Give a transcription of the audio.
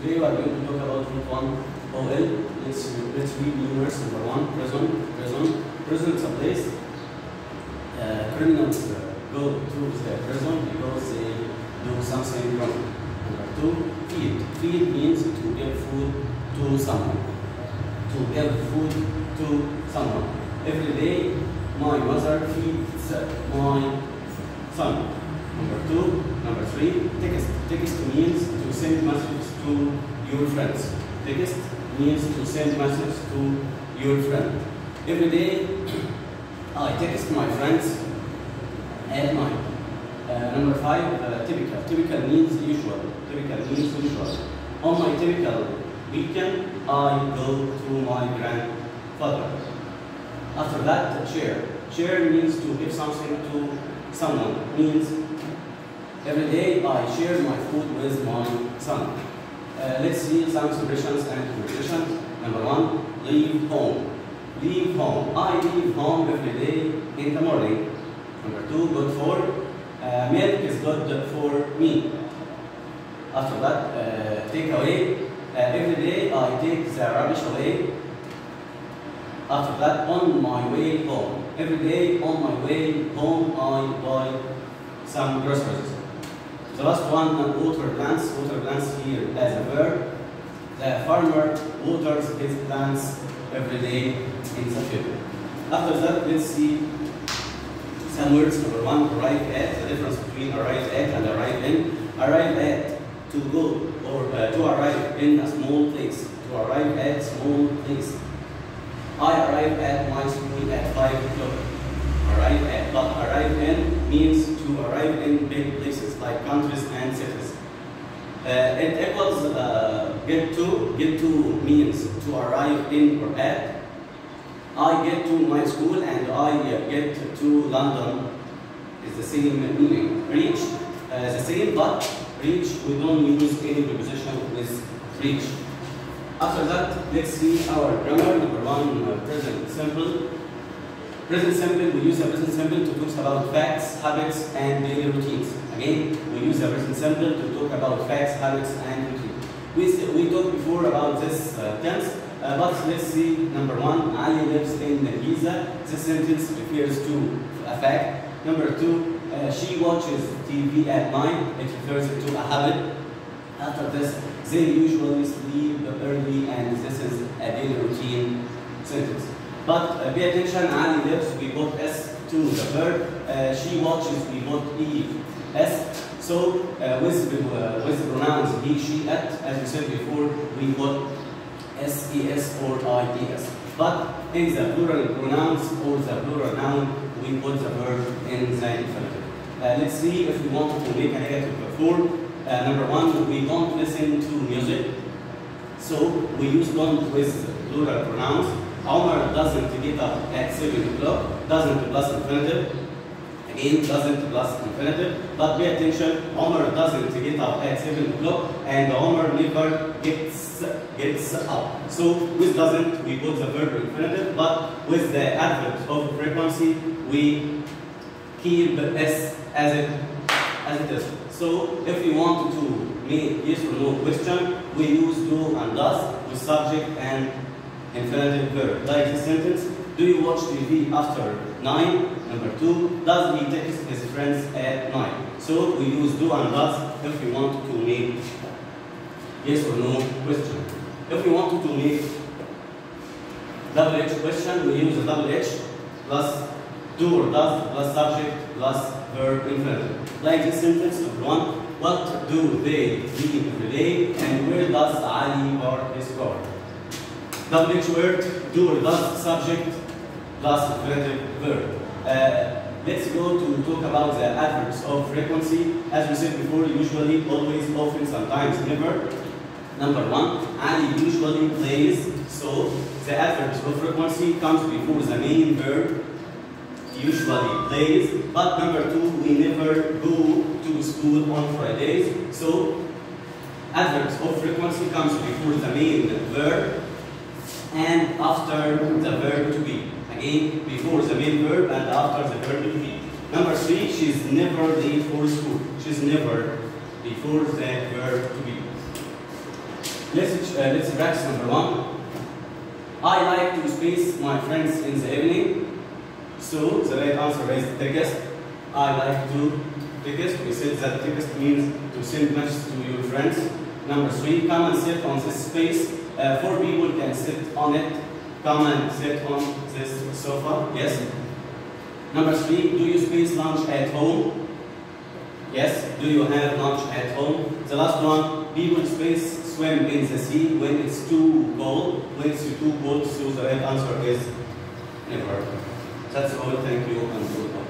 Today we are going to talk about 1 OL. Let's, let's read numerous. Number one, prison. Prison. Prison is a place uh, criminals uh, go to the prison because they do something wrong. Number two, feed. Feed means to give food to someone. To give food to someone. Every day, my mother feeds my son. Number two, number three, text. Text means to send messages to your friends. Text means to send messages to your friend. Every day, I text my friends at night. Uh, number five, uh, typical. Typical means usual. Typical means usual. On my typical weekend, I go to my grandfather. After that, share. Share means to give something to someone. Means every day I share my food with my son. Uh, let's see some expressions and conversations. Number one, leave home. Leave home. I leave home every day in the morning. Number two, good for. Uh, milk is good for me. After that, uh, take away. Uh, every day I take the rubbish away. After that, on my way home. Every day on my way home, I buy some groceries. The last one, uh, water plants. Water plants here as a verb. The farmer waters his plants every day in the field. After that, let's see some words. Number one, arrive at. The difference between arrive at and arrive in. Arrive at, to go or uh, to arrive in a small place. To arrive at small place. I arrive at my school at 5 o'clock. Arrive at, but arrive in means to arrive in big places like countries and cities. Uh, it equals uh, get to, get to means to arrive in or at. I get to my school and I get to London is the same meaning. Reach, uh, the same, but reach, we don't use any preposition with reach. After that, let's see our grammar. Number one, uh, present simple. Present simple, we use the present simple to talk about facts, habits, and daily routines. Again, we use the present simple to talk about facts, habits, and routines. We, we talked before about this uh, tense, uh, but let's see. Number one, Ali lives in Giza. This sentence refers to a fact. Number two, uh, she watches TV at night. It refers to a habit. After this, they usually sleep early, and this is a daily routine sentence. But uh, pay attention, Ali lives, we put S to the verb. Uh, she watches, we put E, So uh, with, uh, with pronouns he, she, it, as we said before, we put S, E, S or I, E, S. But in the plural pronouns or the plural noun, we put the verb in the infinitive. Uh, let's see if we want to make a negative form. Uh, number one, we don't listen to music. So we use don't with plural pronouns. Omar doesn't get up at 7 o'clock, doesn't plus infinitive. Again, doesn't plus infinitive. But pay attention, Omar doesn't get up at 7 o'clock and Omar never gets, gets up. So with doesn't, we put the verb infinitive, but with the adverb of frequency, we keep S as it, as it is. So if we want to make yes or no question, we use do and does with subject and infinitive verb. Like this sentence, do you watch TV after 9? Number 2, does he text his friends at night? So we use do and does if we want to make yes or no question. If we want to make double H question, we use a double H plus do or does plus subject plus verb infinitive. Like this sentence, number one, what do they do every day and where does Ali park his car? Double H word, do or does subject plus infinitive verb. Uh, let's go to talk about the adverbs of frequency. As we said before, usually, always, often, sometimes, never. Number one, Ali usually plays, so the adverbs of frequency comes before the main verb usually plays. But number two, we never go to school on Fridays. So adverbs of frequency comes before the main verb and after the verb to be. Again, before the main verb and after the verb to be. Number three, she's never late for school. She's never before the verb to be. uh, let's practice number one. I like to space my friends in the evening. So the right answer is text. I like to text. We said that text means to send messages to your friends. Number three, come and sit on this space. Uh, four people can sit on it. Come and sit on this sofa. Yes. Number three, do you space lunch at home? Yes. Do you have lunch at home? The last one, people space swim in the sea when it's too cold. When it's too cold, so the right answer is never. That's all. Thank you and goodbye.